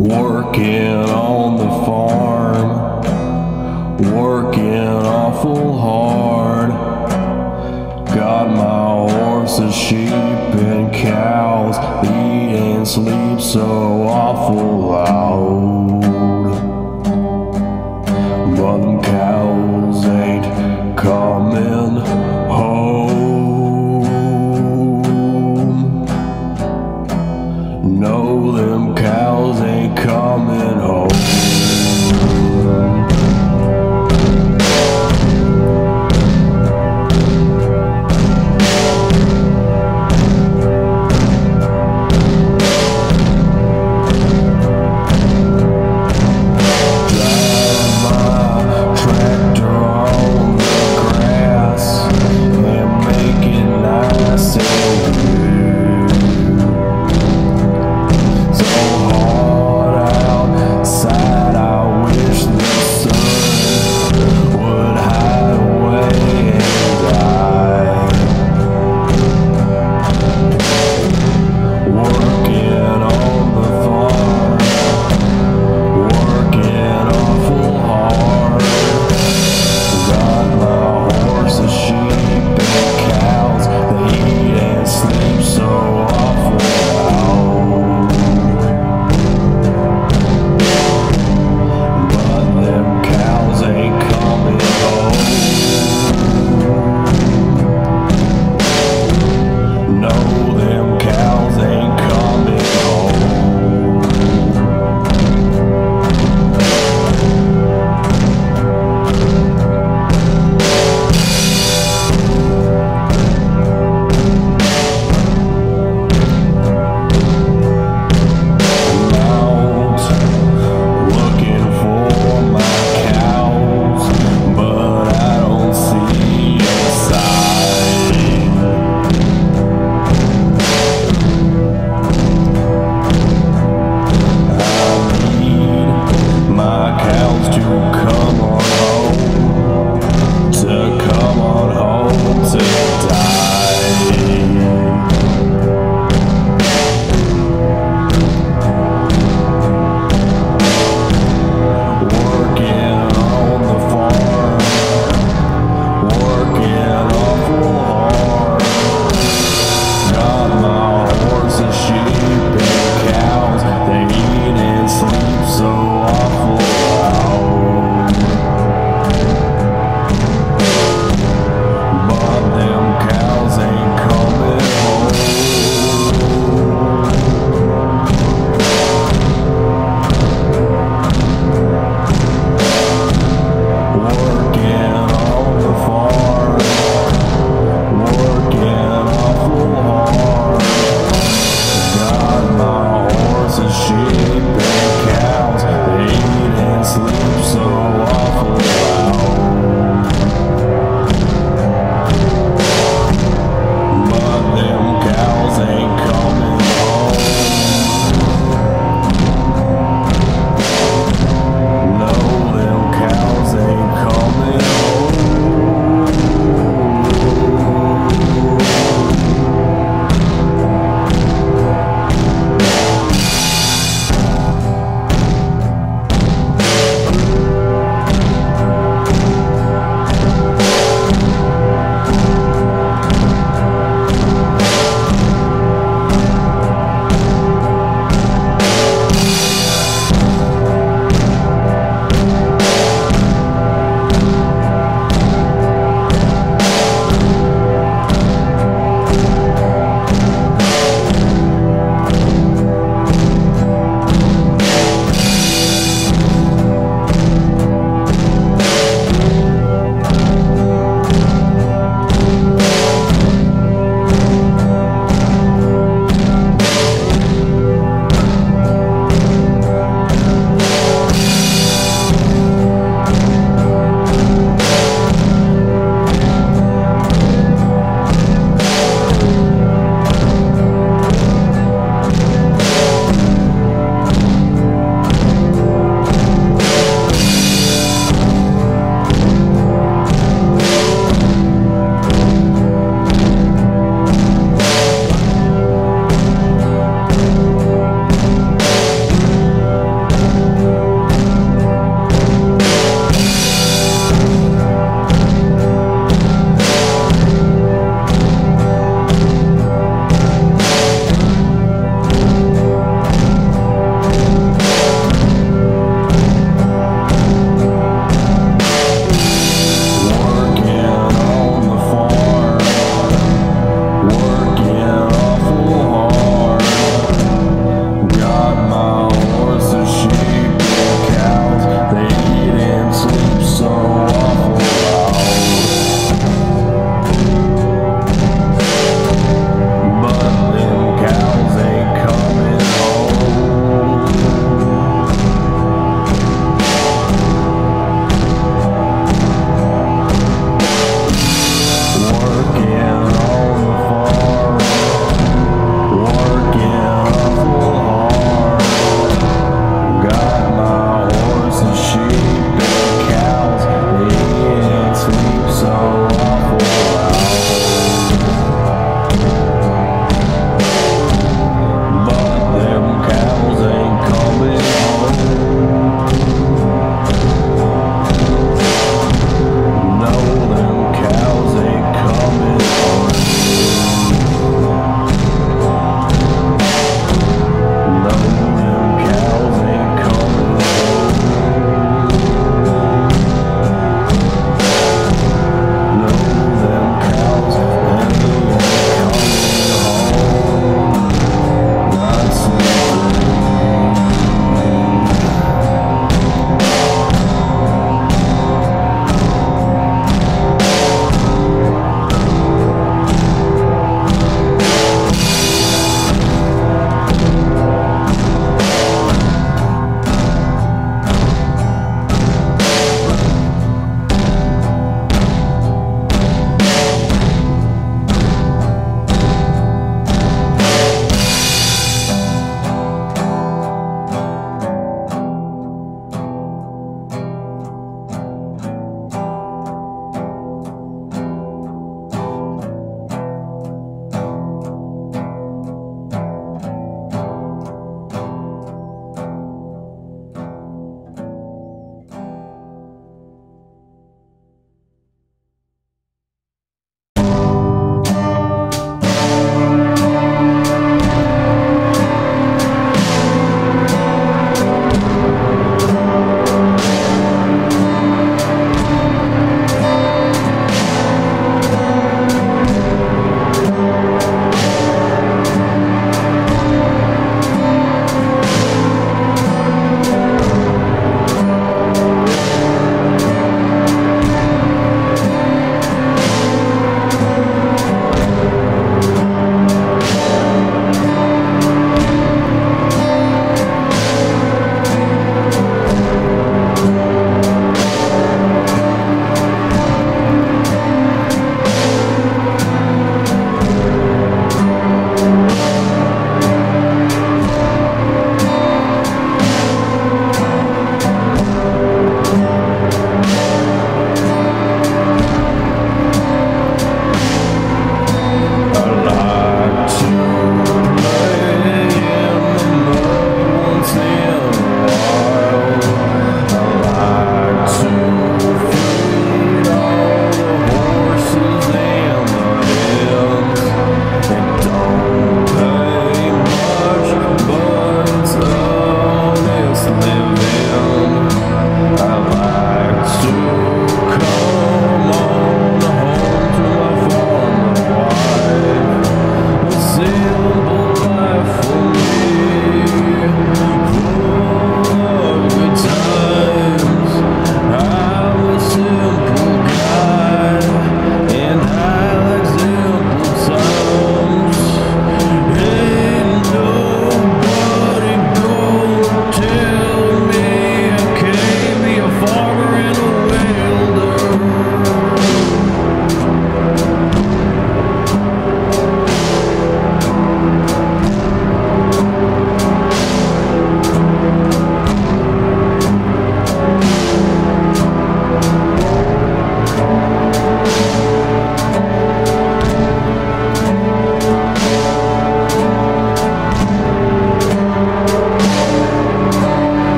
Working on the farm, working awful hard. Got my horses, sheep, and cows. Eat and sleep so awful